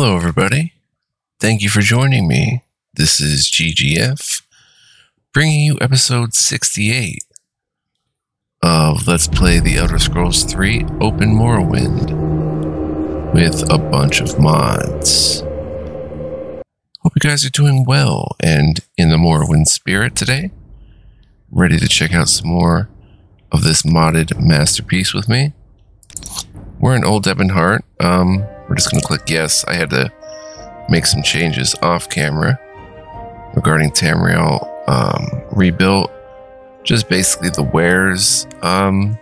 Hello, everybody. Thank you for joining me. This is GGF, bringing you episode 68 of Let's Play The Elder Scrolls 3 Open Morrowind with a bunch of mods. Hope you guys are doing well and in the Morrowind spirit today. Ready to check out some more of this modded masterpiece with me. We're in Old Ebonheart. Um, we're just going to click yes. I had to make some changes off camera regarding Tamriel um, rebuilt. Just basically the wares um,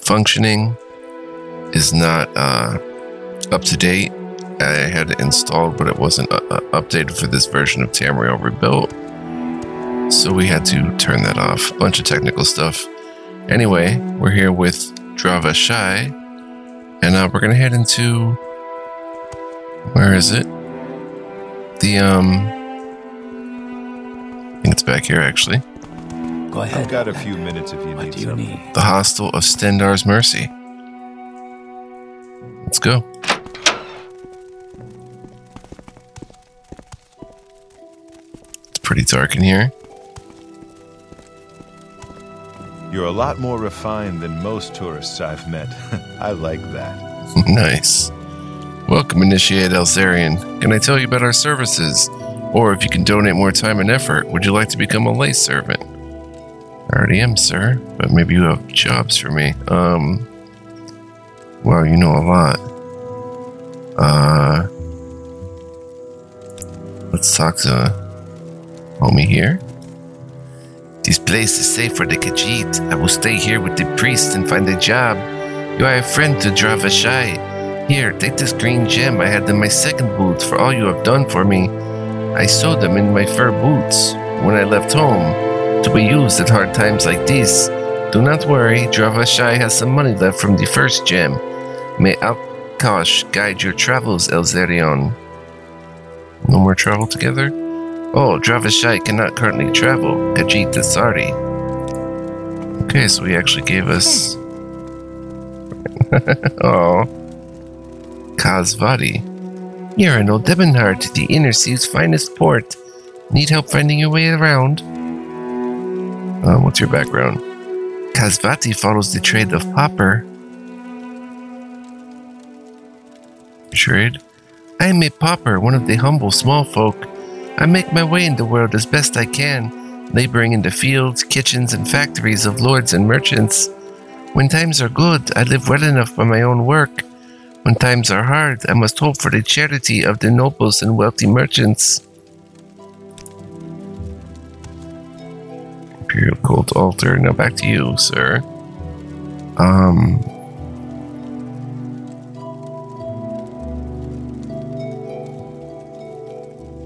functioning is not uh, up to date. I had it installed, but it wasn't uh, uh updated for this version of Tamriel rebuilt. So we had to turn that off. Bunch of technical stuff. Anyway, we're here with Dra'Vashai, and uh, we're gonna head into where is it? The um, I think it's back here actually. Go ahead. I've got a few minutes if you What need do you something. need? The hostel of Stendarr's Mercy. Let's go. It's pretty dark in here. You're a lot more refined than most tourists I've met. I like that. nice. Welcome, Initiate Elzarian. Can I tell you about our services? Or if you can donate more time and effort, would you like to become a lay servant? I already am, sir, but maybe you have jobs for me. Um, wow, you know a lot. Uh, let's talk to homie here. This place is safe for the Khajiit. I will stay here with the priest and find a job. You are a friend to Dra'Vashai. Here, take this green gem I had in my second boots for all you have done for me. I sewed them in my fur boots when I left home to be used at hard times like these. Do not worry, Dra'Vashai has some money left from the first gem. May Alkosh guide your travels, Elzerion. No more travel together? Oh, Dra'Vashai cannot currently travel. Khajiit Asari. Okay, so he actually gave us. oh. Kazvadi. You're an old Ebonheart, the inner sea's finest port. Need help finding your way around? Uh, what's your background? Kazvati follows the trade of pauper. Trade? I am a pauper, one of the humble small folk. I make my way in the world as best I can, laboring in the fields, kitchens, and factories of lords and merchants. When times are good, I live well enough by my own work. When times are hard, I must hope for the charity of the nobles and wealthy merchants. Imperial Cult Altar. Now back to you, sir. Um.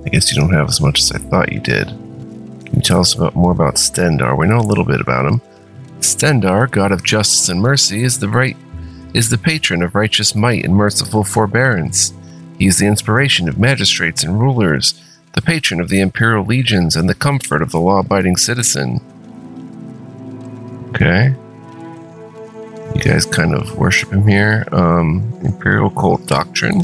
I guess you don't have as much as I thought you did. Can you tell us about more about Stendarr? We know a little bit about him. Stendarr, god of justice and mercy, is the right is the patron of righteous might and merciful forbearance. He is the inspiration of magistrates and rulers, the patron of the imperial legions, and the comfort of the law-abiding citizen. Okay. You guys kind of worship him here. Um, imperial cult doctrine.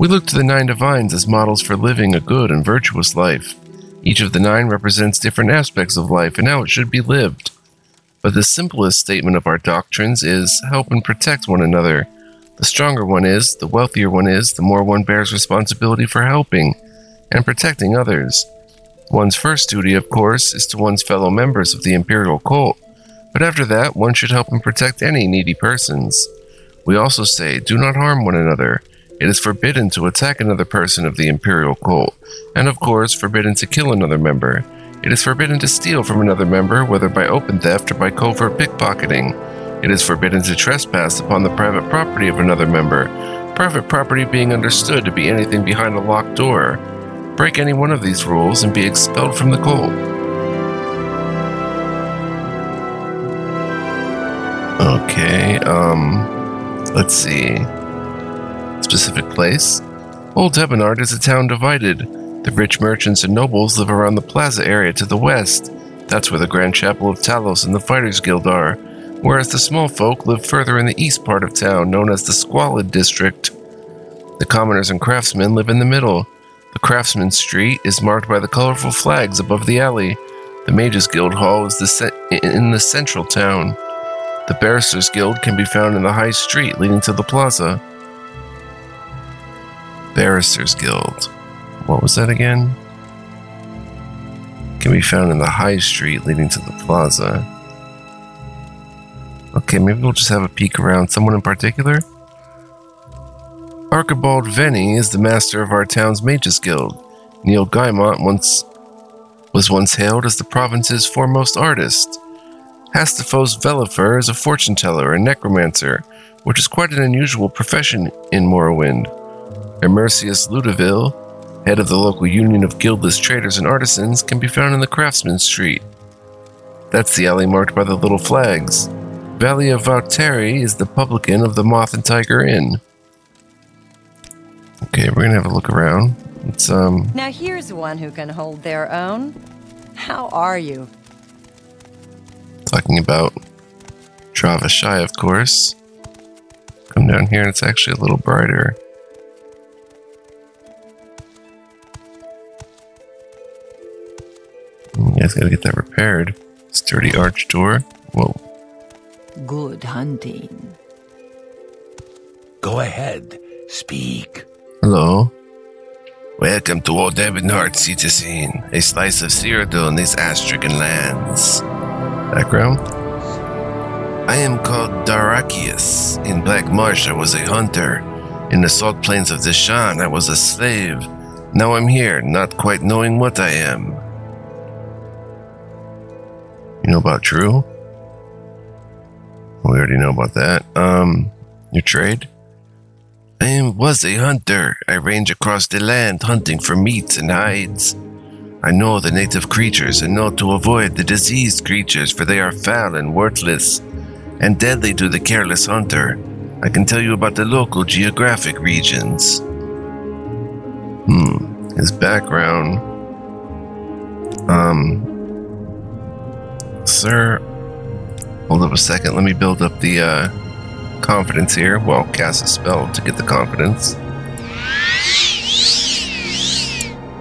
We look to the nine divines as models for living a good and virtuous life. Each of the nine represents different aspects of life and how it should be lived. But the simplest statement of our doctrines is help and protect one another. The stronger one is, the wealthier one is, the more one bears responsibility for helping and protecting others. One's first duty, of course, is to one's fellow members of the Imperial cult, but after that, one should help and protect any needy persons. We also say, do not harm one another. It is forbidden to attack another person of the Imperial cult, and of course, forbidden to kill another member. It is forbidden to steal from another member, whether by open theft or by covert pickpocketing. It is forbidden to trespass upon the private property of another member, private property being understood to be anything behind a locked door. Break any one of these rules and be expelled from the cult. Okay, um, let's see. Specific place. Old Ebonheart is a town divided. The rich merchants and nobles live around the plaza area to the west. That's where the Grand Chapel of Talos and the Fighters Guild are, whereas the small folk live further in the east part of town, known as the Squalid District. The commoners and craftsmen live in the middle. The craftsman street is marked by the colorful flags above the alley. The Mages Guild Hall is the ce- in the central town. The Barristers Guild can be found in the high street leading to the plaza. Barristers Guild. What was that again? Can be found in the high street leading to the plaza. Okay, maybe we'll just have a peek around. Someone in particular? Archibald Venny is the master of our town's Mages Guild. Neil Guymont once was once hailed as the province's foremost artist. Hastafos Velifer is a fortune teller and necromancer, which is quite an unusual profession in Morrowind. Emercius Ludoville, head of the local union of guildless traders and artisans, can be found in the Craftsman Street. That's the alley marked by the little flags. Valia Vauteri is the publican of the Moth and Tiger Inn. Okay, we're gonna have a look around. It's um Now here's one who can hold their own. How are you? talking about Dra'Vashai, of course. Come down here and it's actually a little brighter. You guys gotta get that repaired. Sturdy arch door. Whoa. Good hunting. Go ahead, speak. Hello. Welcome to Old Ebonheart Citizen, a slice of Cyrodiil in these Astrican lands. Background? I am called Darakius. In Black Marsh, I was a hunter. In the salt plains of Deshaan, I was a slave. Now I'm here, not quite knowing what I am. Know about Drew? We already know about that. Um, your trade? I was a hunter. I range across the land hunting for meats and hides. I know the native creatures and know to avoid the diseased creatures, for they are foul and worthless, and deadly to the careless hunter. I can tell you about the local geographic regions. Hmm, his background. Um, sir, hold up a second. Let me build up the uh, confidence here. Well, cast a spell to get the confidence.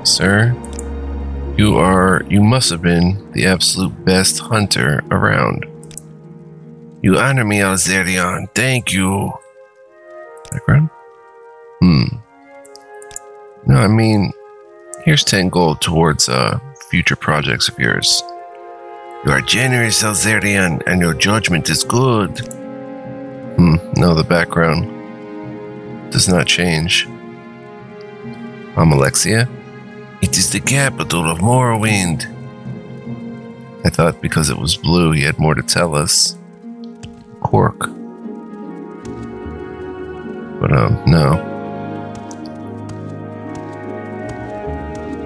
Sir, you are, you must have been the absolute best hunter around. You honor me, Alzerion. Thank you. Background? Hmm. No, I mean, here's 10 gold towards uh, future projects of yours. You are generous, Alzerion, and your judgment is good. Hmm, no, the background does not change. Almalexia. It is the capital of Morrowind. I thought because it was blue, he had more to tell us. Cork. But, um, no.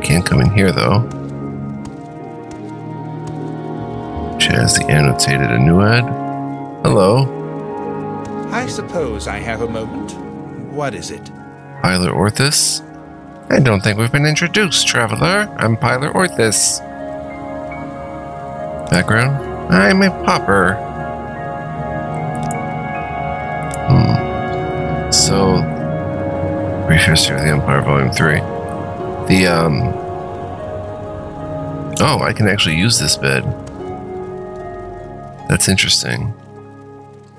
Can't come in here, though. Which has the annotated Anuad. Hello. I suppose I have a moment. What is it? Pilar Orthus? I don't think we've been introduced, traveler. I'm Pilar Orthus. Background? I'm a popper. Hmm. So, Brief History of the Empire, Volume 3. The, um. Oh, I can actually use this bed. That's interesting.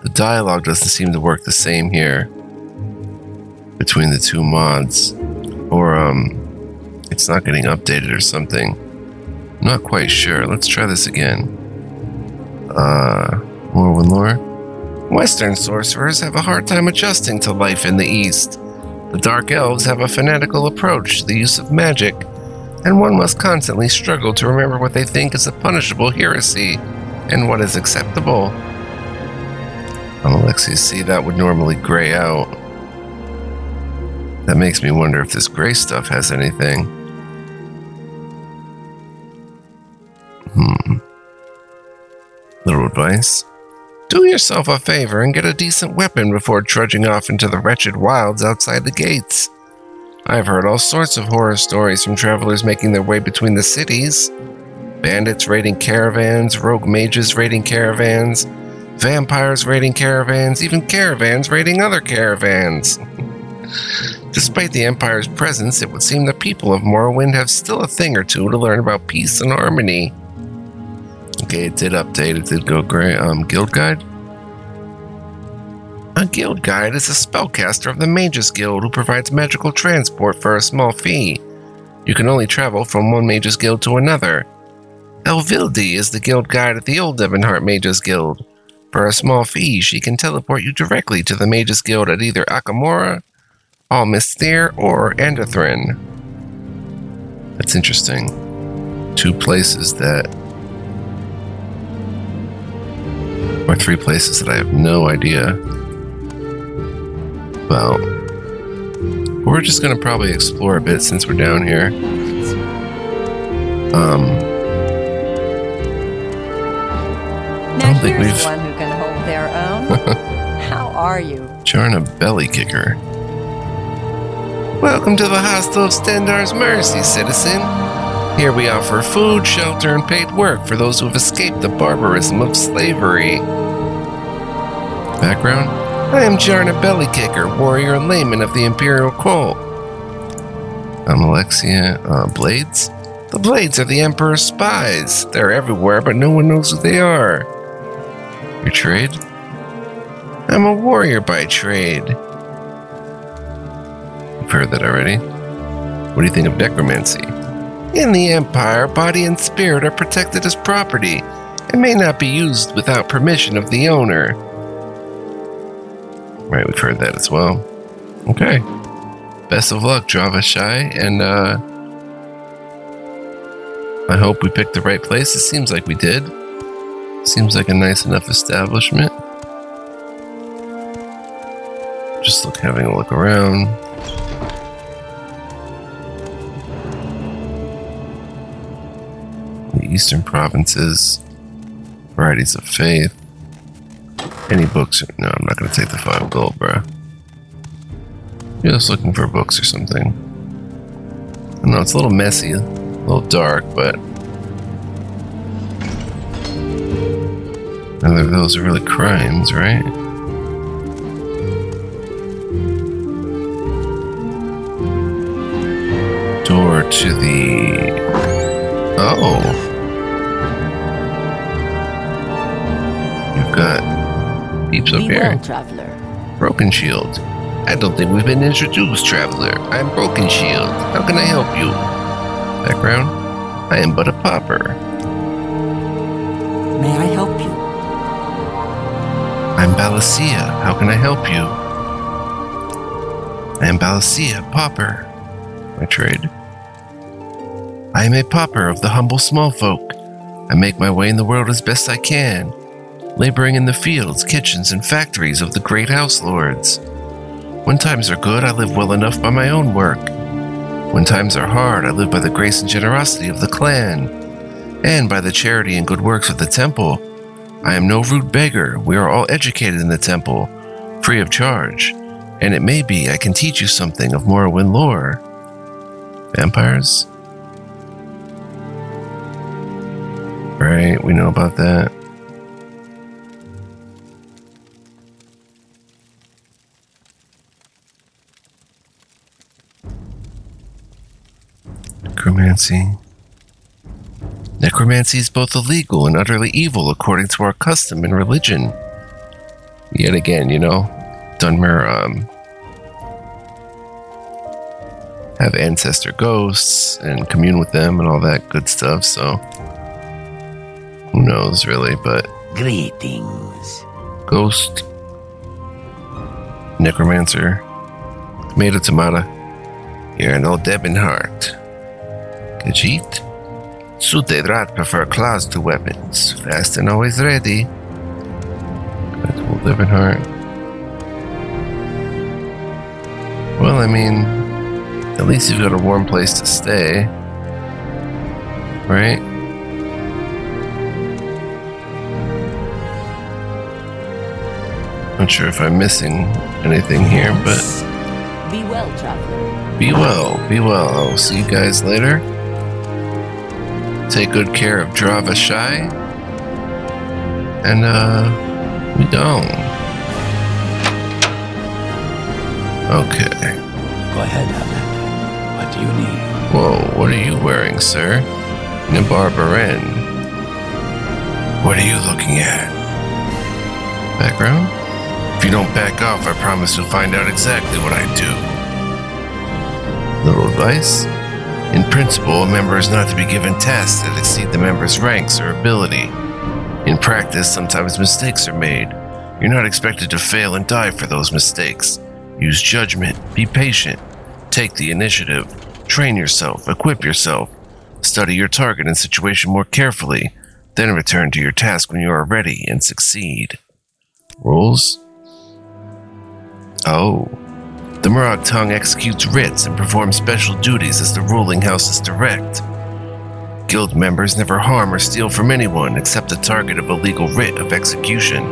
The dialogue doesn't seem to work the same here between the two mods. Or, um, it's not getting updated or something. I'm not quite sure. Let's try this again. Uh, Morrowind lore? Western sorcerers have a hard time adjusting to life in the East. The Dark Elves have a fanatical approach to the use of magic, and one must constantly struggle to remember what they think is a punishable heresy and what is acceptable. Um, Alexia, see, that would normally gray out. That makes me wonder if this gray stuff has anything. Hmm. Little advice. Do yourself a favor and get a decent weapon before trudging off into the wretched wilds outside the gates. I've heard all sorts of horror stories from travelers making their way between the cities bandits raiding caravans, rogue mages raiding caravans, vampires raiding caravans, even caravans raiding other caravans. Despite the Empire's presence, it would seem the people of Morrowind have still a thing or two to learn about peace and harmony. Okay, it did update. It did go great. Um, guild guide. A guild guide is a spellcaster of the Mages Guild who provides magical transport for a small fee. You can only travel from one Mages Guild to another. Elvildi is the guild guide at the Old Ebonheart Mages Guild. For a small fee, she can teleport you directly to the Mages Guild at either Akamora, Almas Thirr, or Andothren. That's interesting. Two places that. Or three places that I have no idea about. We're just gonna probably explore a bit since we're down here. Um, think here's we've- one who can hold their own. How are you? Charna Belly Kicker. Welcome to the Hostel of Stendarr's Mercy, citizen. Here we offer food, shelter, and paid work for those who have escaped the barbarism of slavery. Background I am Jarna Bellykicker, warrior and layman of the Imperial Cult. Almalexia. Uh, Blades? The Blades are the Emperor's spies. They're everywhere, but no one knows who they are. Your trade? I'm a warrior by trade. You've heard that already. What do you think of necromancy? In the Empire, body and spirit are protected as property and may not be used without permission of the owner. Right, we've heard that as well. Okay. Best of luck, Dra'Vashai, and uh I hope we picked the right place. It seems like we did. Seems like a nice enough establishment. Just look having a look around. The eastern provinces, varieties of faith. Any books? No, I'm not gonna take the five gold, bruh. Just looking for books or something. I know it's a little messy, a little dark, but neither of those are really crimes, right? Door to the. Oh. You've got peeps up Be here. traveler. Broken Shield. I don't think we've been introduced, traveler. I'm Broken Shield. How can I help you? Background? I am but a pauper. May I help you? I'm Balasia. How can I help you? I am Balasia, pauper. My trade. I am a pauper of the humble small folk. I make my way in the world as best I can, laboring in the fields, kitchens, and factories of the great house lords. When times are good, I live well enough by my own work. When times are hard, I live by the grace and generosity of the clan, and by the charity and good works of the temple. I am no rude beggar. We are all educated in the temple, free of charge, and it may be I can teach you something of Morrowind lore. Vampires? Right, we know about that. Necromancy. Necromancy is both illegal and utterly evil according to our custom and religion. Yet again, you know, Dunmer um, have ancestor ghosts and commune with them and all that good stuff, so who knows really, but Greetings. ghost necromancer made of tomato. You're an old Ebonheart. Khajiit? Sutedrat prefer claws to weapons. Fast and always ready. That's old Ebonheart. Well, I mean, at least you've got a warm place to stay. Right? Not sure if I'm missing anything here, but Be well, traveler. be well, be well. I'll see you guys later. Take good care of Dra'Vashai. And, uh, we don't. Okay. Go ahead, Hamlet. What do you need? Whoa, what are you wearing, sir? Nibar Baren. What are you looking at? Background? If you don't back off, I promise you'll find out exactly what I do. Little advice? In principle, a member is not to be given tasks that exceed the member's ranks or ability. In practice, sometimes mistakes are made. You're not expected to fail and die for those mistakes. Use judgment, be patient, take the initiative, train yourself, equip yourself, study your target and situation more carefully, then return to your task when you are ready and succeed. Rules? Oh. The Morag Tong executes writs and performs special duties as the ruling house's direct. Guild members never harm or steal from anyone except the target of a legal writ of execution.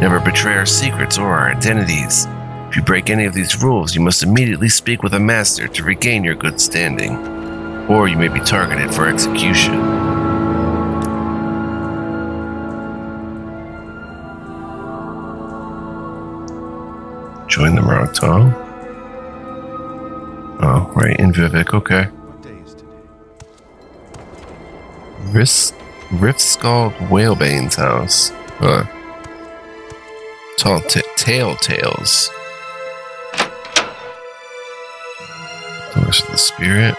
Never betray our secrets or our identities. If you break any of these rules, you must immediately speak with a master to regain your good standing, or you may be targeted for execution. Join the Morag Tong? Oh, right, in Vivec, okay. Rift, Riftskald Whalebane's house. Huh. Tall t- Tales. Doors of the Spirit.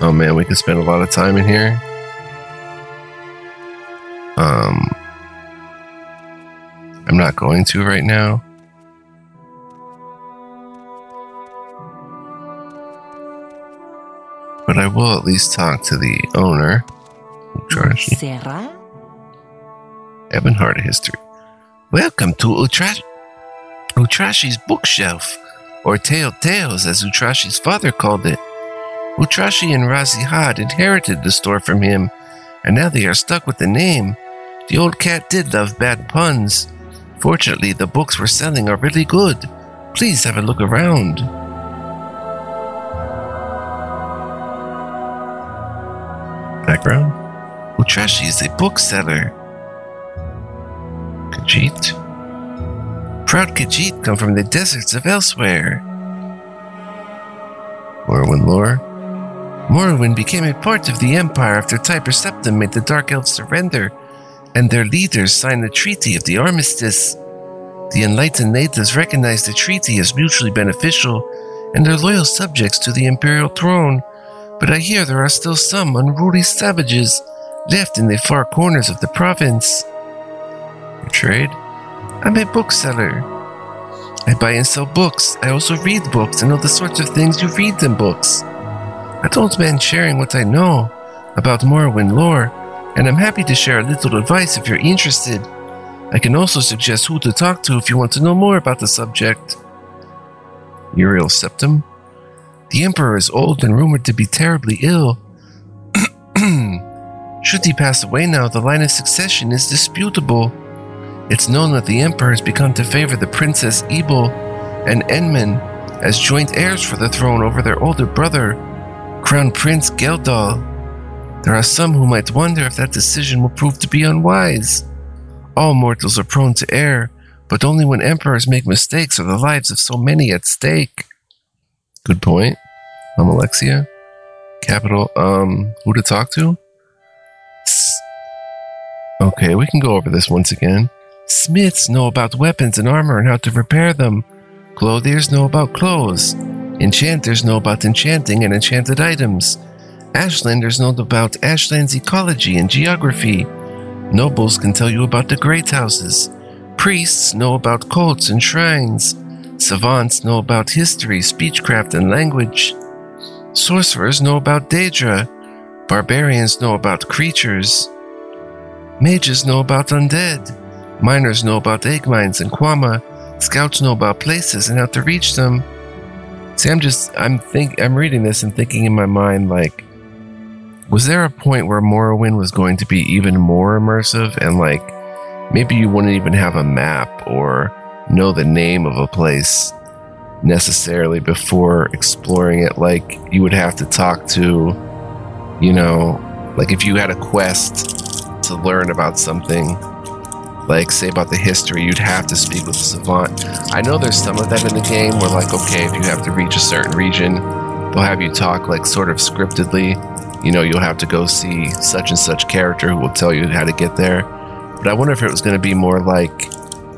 Oh man, we could spend a lot of time in here. Um, I'm not going to right now. Will at least talk to the owner. Utrashi. Sarah? Ebonheart history. Welcome to Utrash- Utrashi's bookshelf, or Tale Tales, as Utrashi's father called it. Utrashi and Razi Had inherited the store from him, and now they are stuck with the name. The old cat did love bad puns. Fortunately, the books we're selling are really good. Please have a look around. Background Utrashi is a bookseller. Khajiit. Proud Khajiit come from the deserts of elsewhere. Morrowind lore. Morrowind became a part of the Empire after Tiber Septim made the Dark Elves surrender, and their leaders signed the Treaty of the Armistice. The enlightened natives recognized the treaty as mutually beneficial and are loyal subjects to the Imperial throne, but I hear there are still some unruly savages left in the far corners of the province. Your trade? I'm a bookseller. I buy and sell books. I also read books and know the sorts of things you read in books. I don't mind sharing what I know about Morrowind lore, and I'm happy to share a little advice if you're interested. I can also suggest who to talk to if you want to know more about the subject. Uriel Septim? The Emperor is old and rumored to be terribly ill. Should he pass away now, the line of succession is disputable. It's known that the Emperor has begun to favor the Princess Ebel and Enman as joint heirs for the throne over their older brother, Crown Prince Geldall. There are some who might wonder if that decision will prove to be unwise. All mortals are prone to err, but only when emperors make mistakes are the lives of so many at stake. Good point. Almalexia. Capital, um, who to talk to? Okay, we can go over this once again. Smiths know about weapons and armor and how to repair them. Clothiers know about clothes. Enchanters know about enchanting and enchanted items. Ashlanders know about Ashland's ecology and geography. Nobles can tell you about the great houses. Priests know about cults and shrines. Savants know about history, speechcraft, and language. Sorcerers know about Daedra. Barbarians know about creatures. Mages know about undead. Miners know about egg mines and Kwama. Scouts know about places and how to reach them. See, I'm just I'm think I'm reading this and thinking in my mind like was there a point where Morrowind was going to be even more immersive and like maybe you wouldn't even have a map or know the name of a place necessarily before exploring it like you would have to talk to you know like if you had a quest to learn about something like say about the history, you'd have to speak with a savant. I know there's some of that in the game where like, okay, if you have to reach a certain region, they'll have you talk like sort of scriptedly. You know, you'll have to go see such and such character who will tell you how to get there. But I wonder if it was going to be more like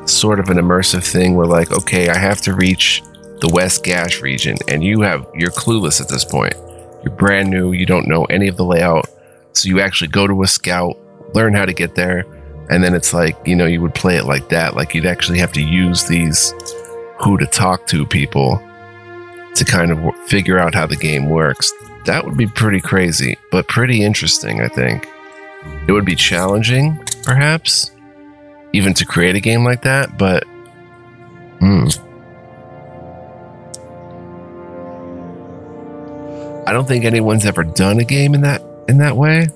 sort of an immersive thing where like, okay, I have to reach the West Gash region and you have you're clueless at this point. You're brand new, you don't know any of the layout. So you actually go to a scout, learn how to get there, and then it's like, you know, you would play it like that. Like you'd actually have to use these who to talk to people to kind of figure out how the game works. That would be pretty crazy, but pretty interesting, I think. It would be challenging, perhaps, even to create a game like that, but hmm. I don't think anyone's ever done a game in that in that way.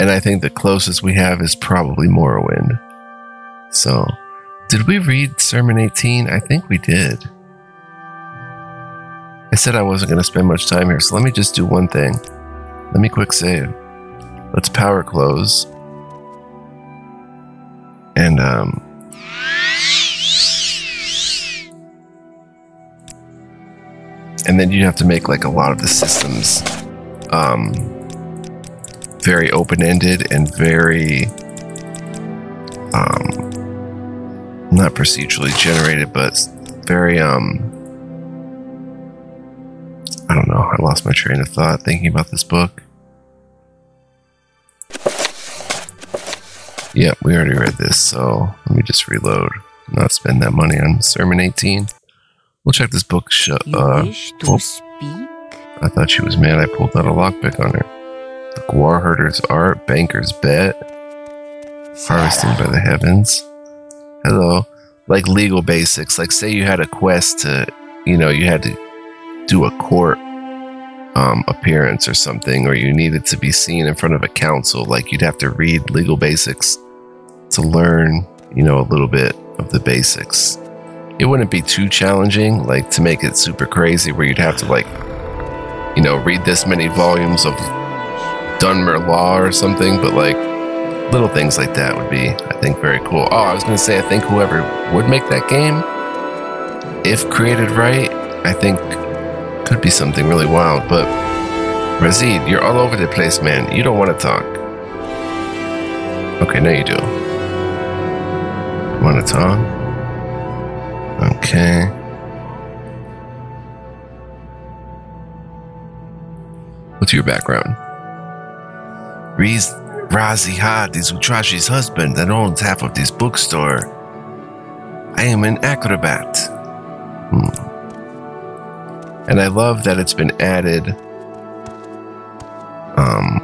And I think the closest we have is probably Morrowind. So, did we read Sermon 18? I think we did. I said I wasn't going to spend much time here, so let me just do one thing. Let me quick save. Let's power close. And, um, and then you have to make like a lot of the systems, um, very open-ended and very, um, not procedurally generated, but very, um, I don't know. I lost my train of thought thinking about this book. Yeah, we already read this, so let me just reload. Not spend that money on Sermon 18. We'll check this book. Sh- uh, speak? I thought she was mad I pulled out a lockpick on her. The Guar Herder's Art, Banker's Bet, Harvesting by the Heavens. Hello. Like legal basics. Like, say you had a quest to, you know, you had to do a court um, appearance or something, or you needed to be seen in front of a council. Like, you'd have to read legal basics to learn, you know, a little bit of the basics. It wouldn't be too challenging, like, to make it super crazy where you'd have to, like, you know, read this many volumes of Dunmer Law or something, but like little things like that would be, I think, very cool. Oh, I was to say, I think whoever would make that game, if created right, I think could be something really wild. But Razid, you're all over the place, man. You don't want to talk. Okay, now you do. Want to talk? Okay. What's your background? Riz Razi Had is Utrashi's husband and owns half of this bookstore. I am an acrobat. Hmm. And I love that it's been added. Um,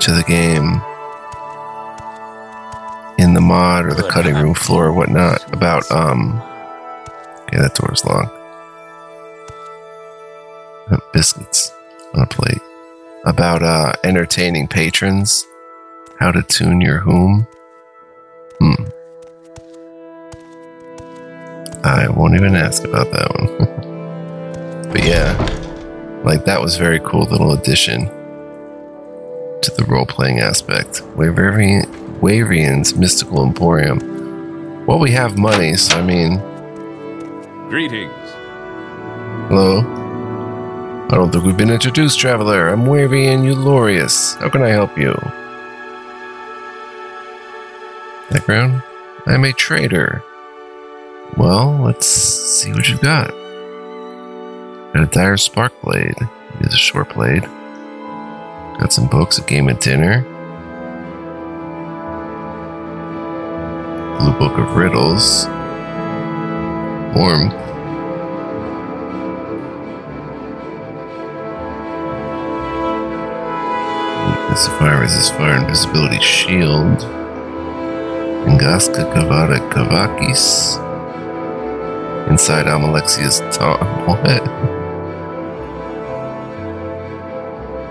to the game mod or the cutting room floor or whatnot about um okay that door's long biscuits on a plate. About uh entertaining patrons. How to tune your whom? Hmm. I won't even ask about that one. But yeah like that was very cool little addition to the role-playing aspect. Waverian, Waverian's mystical emporium well we have money so i mean Greetings. hello I don't think we've been introduced, traveler. I'm Wavian Eulorius. How can I help you? Background? I'm a trader. Well, let's see what you've got. Got a dire spark blade. Use a short blade. Got some books, a game of dinner. Blue book of riddles. Warmth. Weakness of fire resist fire invisibility shield. Ngaska Kavada Kavakis. Inside Almalexia's tongue. What?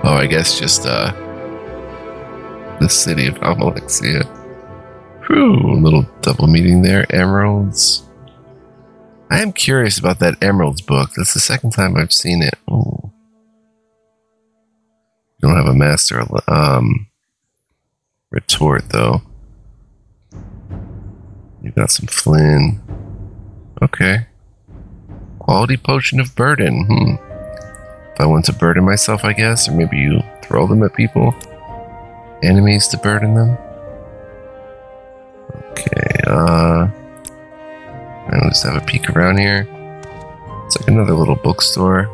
Oh, I guess just uh the city of Amalexia. Whew, little double meeting there. Emeralds. I am curious about that Emeralds book. That's the second time I've seen it. Ooh. You don't have a master um, retort, though. You got some flin. Okay. Quality potion of burden. Hmm. If I want to burden myself, I guess, or maybe you throw them at people. Enemies to burden them. Okay, uh. I'll just have a peek around here. It's like another little bookstore.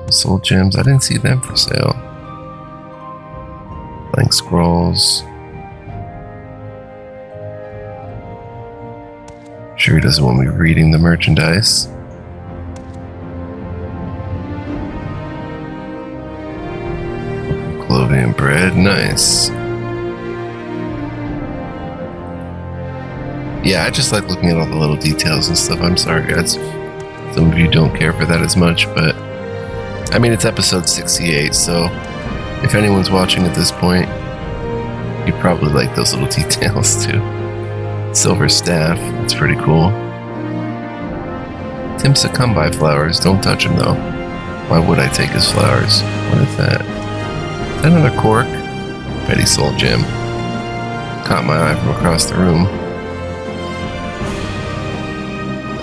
Some soul gems. I didn't see them for sale. Blank scrolls. Sure, he doesn't want me reading the merchandise. Clothing bread, nice. Yeah, I just like looking at all the little details and stuff. I'm sorry, guys. Some of you don't care for that as much, but I mean, it's episode 68, so if anyone's watching at this point, you probably like those little details too. Silver staff, that's pretty cool. Tim succumb by flowers, don't touch him though. Why would I take his flowers? What is that? Is that another cork? Petty Soul Gem. Caught my eye from across the room.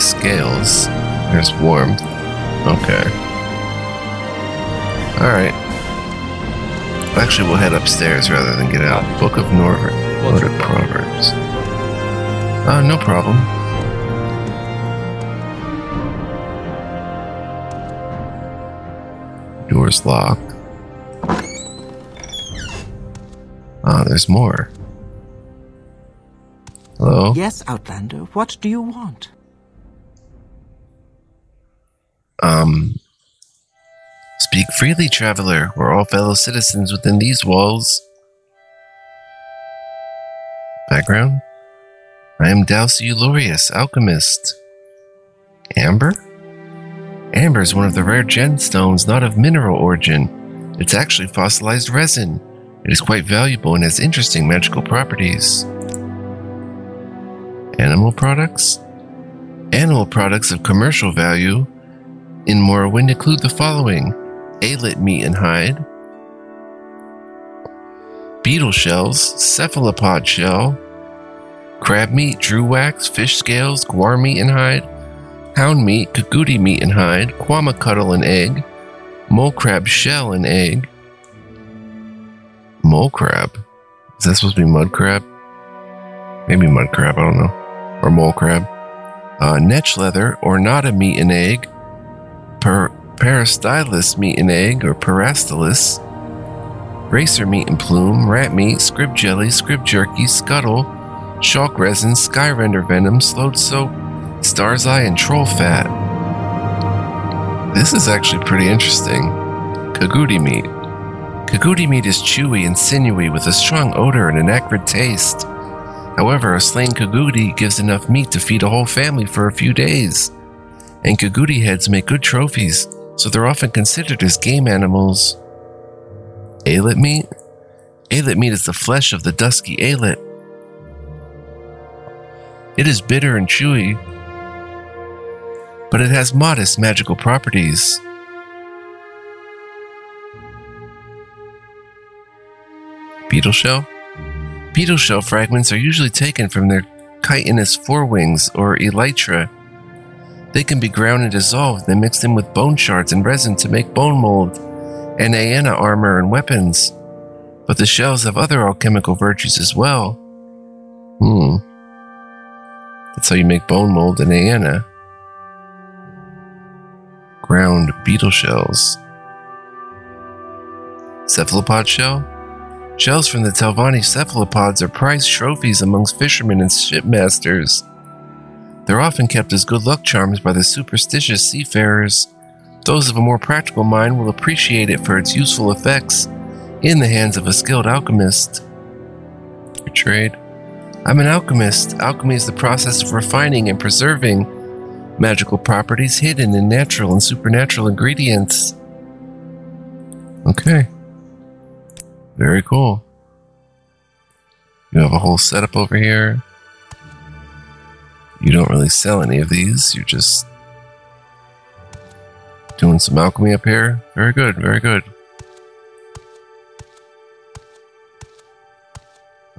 Scales. There's warmth. Okay. Alright. Actually, we'll head upstairs rather than get out. Book of Nordic, Nordic Proverbs. Uh, no problem. Door's locked. Ah, there's more. Hello? Yes, Outlander, what do you want? Um. Speak freely, traveler. We're all fellow citizens within these walls. Background? I am Dalcy Eulorius, alchemist. Amber? Amber is one of the rare gemstones not of mineral origin. It's actually fossilized resin. It is quite valuable and has interesting magical properties. Animal products? Animal products of commercial value in Morrowind include the following Alit meat and hide, beetle shells, cephalopod shell, crab meat, dreugh wax, fish scales, guar meat and hide, hound meat, kagouti meat and hide, kwama cuttle and egg, mole crab shell and egg. Mole crab? Is that supposed to be mud crab? Maybe mud crab, I don't know. Or mole crab. Uh, netch leather or nada meat and egg, per peristylus meat and egg or perastylus, racer meat and plume, rat meat, scrib jelly, scrib jerky, scuttle, shalk resin, sky render venom, sload soap, star's eye, and troll fat. This is actually pretty interesting. Kagouti meat. Kagouti meat is chewy and sinewy with a strong odor and an acrid taste. However, a slain kagouti gives enough meat to feed a whole family for a few days. And kagouti heads make good trophies, so they're often considered as game animals. Alit meat? Alit meat is the flesh of the dusky alit. It is bitter and chewy, but it has modest magical properties. Beetle shell? Beetle shell fragments are usually taken from their chitinous forewings or elytra. They can be ground and dissolved, then mixed in with bone shards and resin to make bone mold and Aena armor and weapons. But the shells have other alchemical virtues as well. Hmm. That's how you make bone mold and Aena. Ground beetle shells. Cephalopod shell? Shells from the Telvanni cephalopods are prized trophies amongst fishermen and shipmasters. They're often kept as good luck charms by the superstitious seafarers. Those of a more practical mind will appreciate it for its useful effects in the hands of a skilled alchemist. Your trade. I'm an alchemist. Alchemy is the process of refining and preserving magical properties hidden in natural and supernatural ingredients. Okay. Very cool. You have a whole setup over here. You don't really sell any of these. You're just doing some alchemy up here. Very good, very good.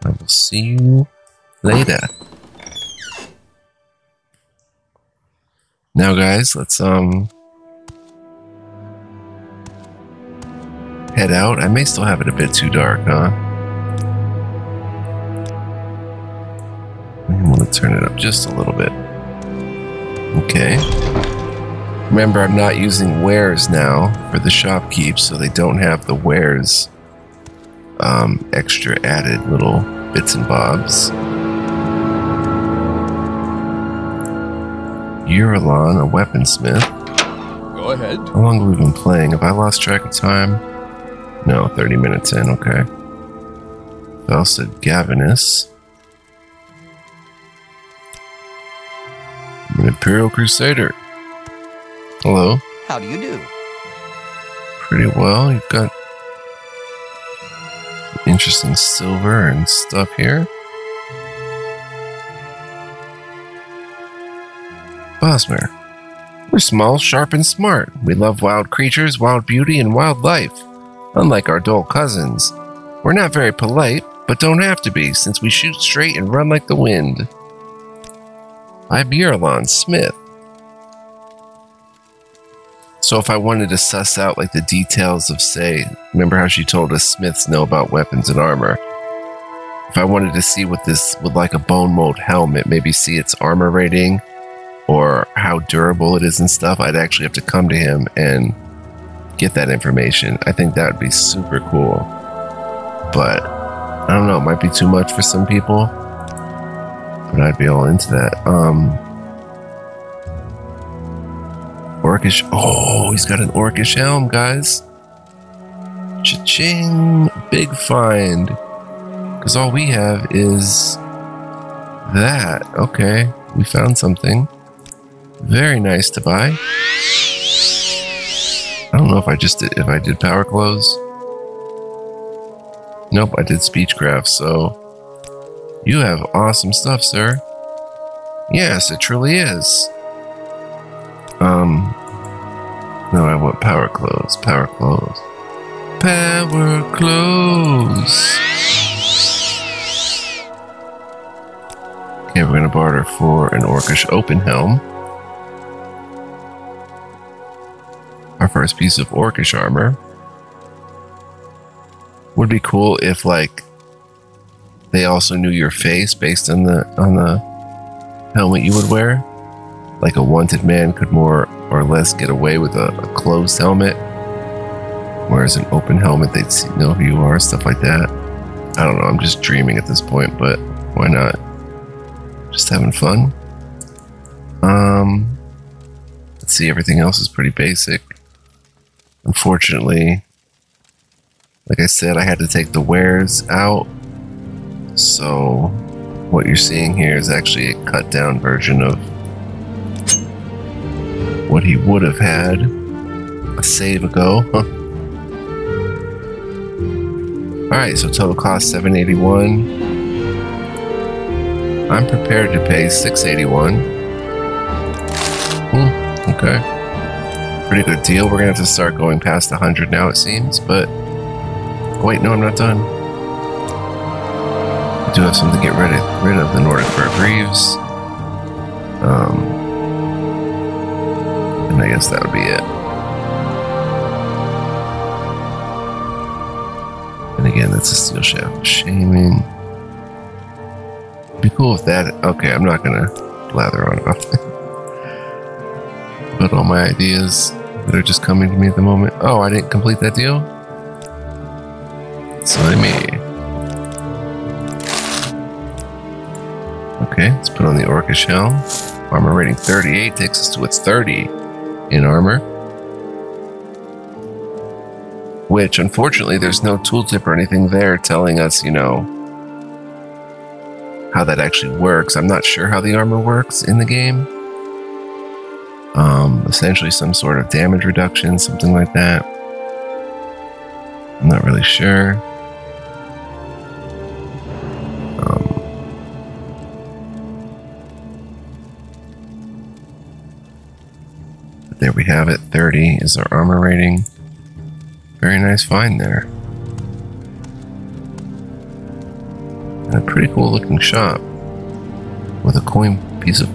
I will see you later. Now, guys, let's um head out. I may still have it a bit too dark, huh? I want to turn it up just a little bit. Okay. Remember, I'm not using wares now for the shopkeep, so they don't have the wares um, extra added little bits and bobs. Eurolon, a weaponsmith. Go ahead. How long have we been playing? Have I lost track of time? No, 30 minutes in, okay. Felsid Gavinus. An Imperial Crusader. Hello. How do you do? Pretty well. You've got interesting silver and stuff here. Bosmer. We're small, sharp, and smart. We love wild creatures, wild beauty, and wild life. Unlike our dull cousins, we're not very polite, but don't have to be since we shoot straight and run like the wind. I'm Eurolon Smith. So if I wanted to suss out like the details of say, remember how she told us Smiths know about weapons and armor? If I wanted to see what this would like a bone mold helmet, maybe see its armor rating or how durable it is and stuff, I'd actually have to come to him and get that information. I think that would be super cool. But I don't know, it might be too much for some people. But I'd be all into that. Um Orcish. Oh, he's got an Orcish helm, guys. Cha-ching! Big find. Because all we have is that. Okay, we found something. Very nice to buy. I don't know if I just did if I did power close. Nope, I did speechcraft, so you have awesome stuff, sir. Yes, it truly is. Um, no, I want power clothes. Power clothes. Power clothes. Okay, we're gonna barter for an orcish open helm. Our first piece of orcish armor. Would be cool if like they also knew your face based on the on the helmet you would wear. Like a wanted man could more or less get away with a, a closed helmet, whereas an open helmet they'd see, know who you are, stuff like that. I don't know. I'm just dreaming at this point, but why not? Just having fun. Um, let's see. Everything else is pretty basic. Unfortunately, like I said, I had to take the wares out. So, what you're seeing here is actually a cut down version of what he would have had a save ago. Alright, so total cost 781. I'm prepared to pay 681. Hmm, okay. Pretty good deal. We're gonna have to start going past 100 now, it seems, but. Wait, no, I'm not done. Do have something to get rid of, rid of the Nordic Fur Greaves. Um, and I guess that would be it. And again, that's a steel shaft shaming. Be cool with that. Okay, I'm not gonna lather on about that. But all my ideas that are just coming to me at the moment. Oh, I didn't complete that deal. Silly me. Okay, let's put on the Orcish helm. Armor rating 38 takes us to its 30 in armor. Which, unfortunately, there's no tooltip or anything there telling us, you know, how that actually works. I'm not sure how the armor works in the game. Um, essentially, some sort of damage reduction, something like that. I'm not really sure. Have it. 30 is our armor rating. Very nice find there. And a pretty cool looking shop with a coin piece of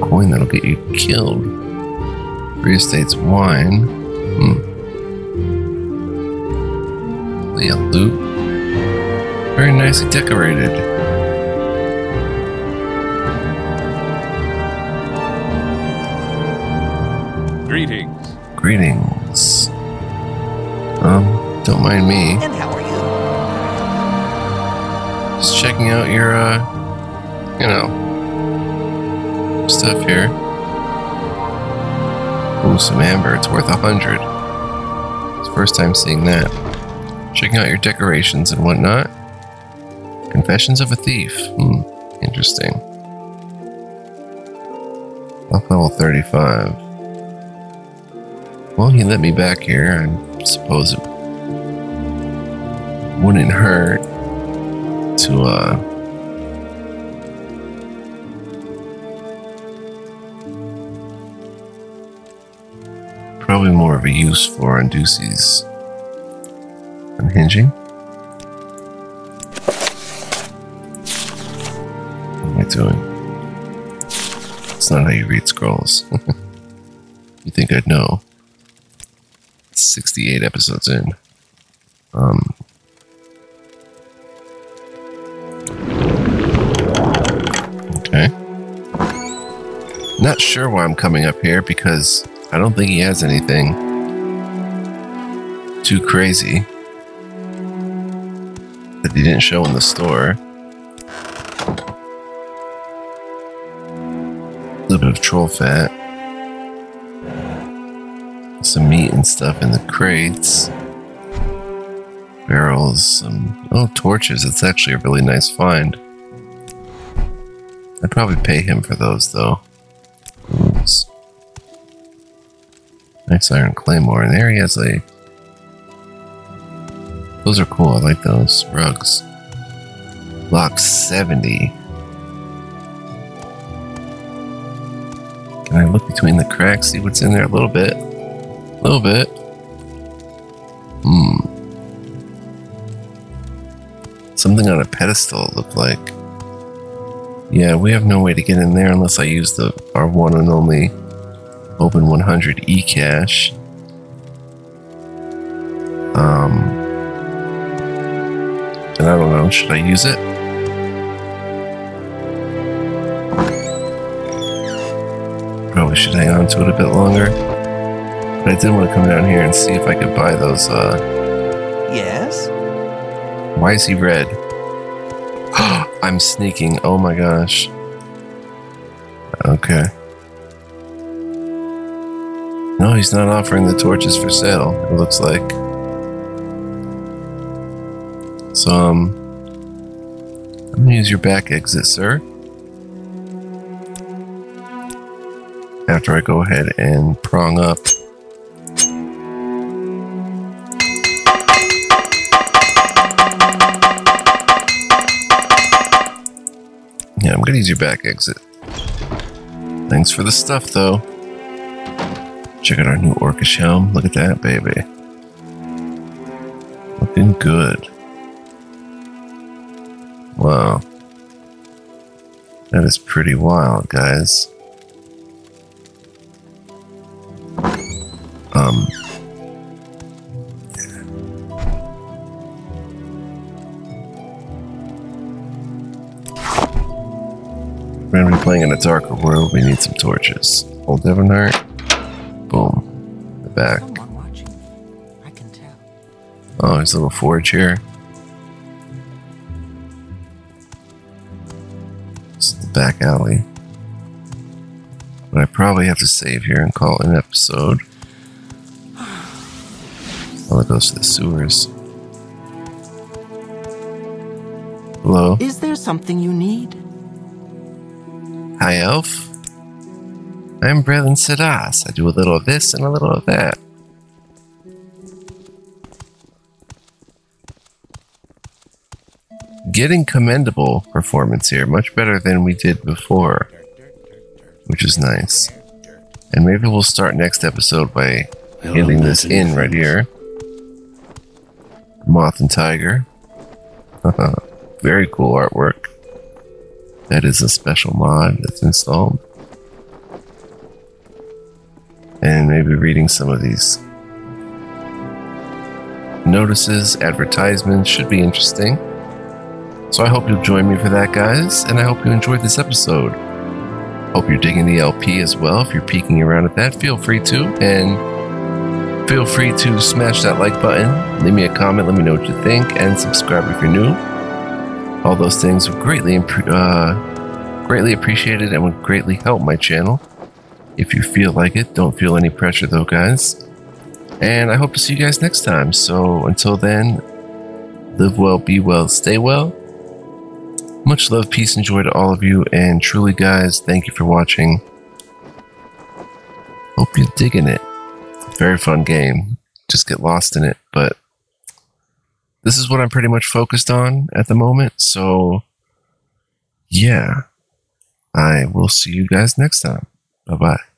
coin that'll get you killed. Free Estates wine. Hmm. Yeah, loot. Very nicely decorated. Greetings. Greetings. Um, don't mind me. And how are you? Just checking out your, uh, you know, stuff here. Ooh, some amber. It's worth a hundred. It's first time seeing that. Checking out your decorations and whatnot. Confessions of a Thief. Hmm, interesting. Up level 35. Well, he let me back here. I suppose it wouldn't hurt to, uh, probably more of a use for Ondusi's unhinging. What am I doing? It's not how you read scrolls. you think I'd know? 68 episodes in. Um, okay. Not sure why I'm coming up here because I don't think he has anything too crazy that he didn't show in the store. A little bit of troll fat. And stuff in the crates. Barrels, some oh torches. It's actually a really nice find. I'd probably pay him for those though. Oops. Nice iron claymore. And there he has a. Those are cool. I like those rugs. Lock 70. Can I look between the cracks, see what's in there a little bit? A little bit. Hmm. Something on a pedestal, looked like. Yeah, we have no way to get in there unless I use the our one and only Open 100 eCache. Um, and I don't know, should I use it? Probably should hang on to it a bit longer. But I did want to come down here and see if I could buy those, uh, Yes? why is he red? I'm sneaking. Oh my gosh. Okay. No, he's not offering the torches for sale, it looks like. So, um, I'm gonna use your back exit, sir. After I go ahead and prong up. Use your back exit. Thanks for the stuff, though. Check out our new Orcish helm. Look at that, baby. Looking good. Wow. That is pretty wild, guys. Playing in a darker world. We need some torches. Old Ebonheart. Boom. The back. I can tell. Oh, there's a little forge here. This is the back alley. But I probably have to save here and call it an episode. Oh, it goes to the sewers. Hello? Is there something you need? Hi, Elf. I'm Brelin Sidas. I do a little of this and a little of that. Getting commendable performance here, much better than we did before, which is nice. And maybe we'll start next episode by handing this in right here. Moth and Tiger. very cool artwork. That is a special mod that's installed. And maybe reading some of these notices, advertisements should be interesting. So I hope you'll join me for that, guys, and I hope you enjoyed this episode. Hope you're digging the LP as well. If you're peeking around at that, feel free to. And feel free to smash that like button, leave me a comment, let me know what you think, and subscribe if you're new. All those things would greatly, uh, greatly appreciated and would greatly help my channel. If you feel like it, don't feel any pressure though, guys. And I hope to see you guys next time. So until then, live well, be well, stay well. Much love, peace, and joy to all of you. And truly, guys, thank you for watching. Hope you're digging it. Very fun game. Just get lost in it. But this is what I'm pretty much focused on at the moment. So, yeah. I will see you guys next time. Bye bye.